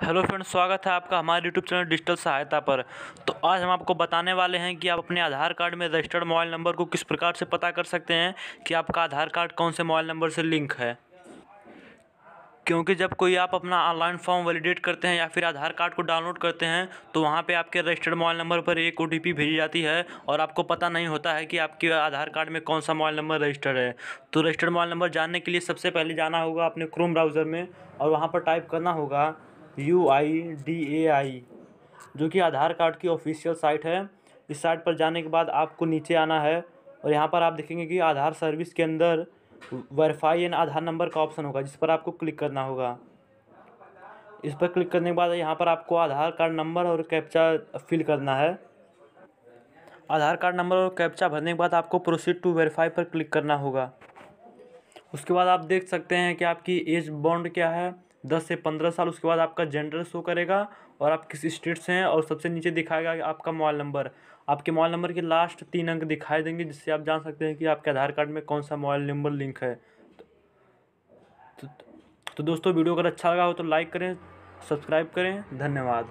Hello friends, स्वागत है आपका हमारे यूट्यूब चैनल डिजिटल सहायता पर। तो आज हम आपको बताने वाले हैं कि आप अपने आधार कार्ड में रजिस्टर्ड मोबाइल नंबर को किस प्रकार से पता कर सकते हैं कि आपका आधार कार्ड कौन से मोबाइल नंबर से लिंक है। क्योंकि जब कोई आप अपना ऑनलाइन फॉर्म वैलिडेट करते हैं या फिर आधार कार्ड को डाउनलोड करते हैं तो वहाँ पे आपके रजिस्टर्ड मोबाइल नंबर पर एक ओटीपी भेजी जाती है और आपको पता नहीं होता है कि आपके आधार कार्ड में कौन सा मोबाइल नंबर रजिस्टर्ड है। तो रजिस्टर्ड मोबाइल नंबर जानने के लिए सबसे पहले जाना होगा अपने क्रोम ब्राउज़र में और वहाँ पर टाइप करना होगा you I D A I जो कि आधार कार्ड की ऑफिशियल साइट है। इस साइट पर जाने के बाद आपको नीचे आना है और यहाँ पर आप देखेंगे कि आधार सर्विस के अंदर वेरीफाई एन आधार नंबर का ऑप्शन होगा, जिस पर आपको क्लिक करना होगा। इस पर क्लिक करने के बाद यहाँ पर आपको आधार कार्ड नंबर और कैप्चा फिल करना है। आधार कार्ड नंबर और कैप्चा भरने के बाद आपको प्रोसीड टू वेरीफाई पर क्लिक करना होगा। उसके बाद आप देख सकते हैं कि आपकी एज बॉन्ड क्या है। दस से पंद्रह साल उसके बाद आपका जेंडर शो करेगा और आप किस स्टेट से हैं और सबसे नीचे दिखाएगा आपका मोबाइल नंबर आपके मोबाइल नंबर के लास्ट तीन अंक दिखाई देंगे जिससे आप जान सकते हैं कि आपके आधार कार्ड में कौन सा मोबाइल नंबर लिंक है। तो, तो दोस्तों वीडियो अगर अच्छा लगा हो तो लाइक करें सब्सक्राइब करें। धन्यवाद।